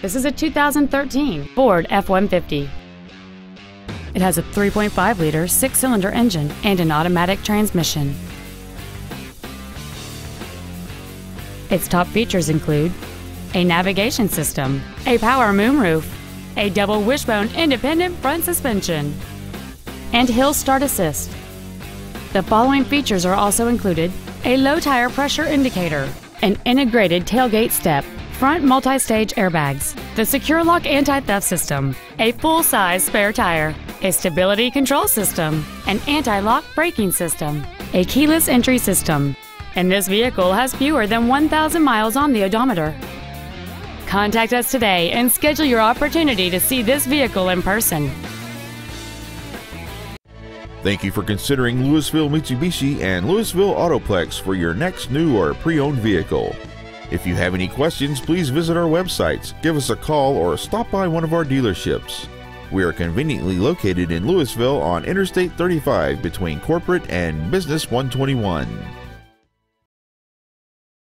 This is a 2013 Ford F-150. It has a 3.5-liter six-cylinder engine and an automatic transmission. Its top features include a navigation system, a power moonroof, a double wishbone independent front suspension, and hill start assist. The following features are also included a low tire pressure indicator, an integrated tailgate step, front multi-stage airbags, the SecuriLock anti-theft system, a full-size spare tire, a stability control system, an anti-lock braking system, a keyless entry system, and this vehicle has fewer than 1,000 miles on the odometer. Contact us today and schedule your opportunity to see this vehicle in person. Thank you for considering Lewisville Mitsubishi and Lewisville Autoplex for your next new or pre owned vehicle. If you have any questions, please visit our websites, give us a call, or stop by one of our dealerships. We are conveniently located in Lewisville on Interstate 35 between Corporate and Business 121.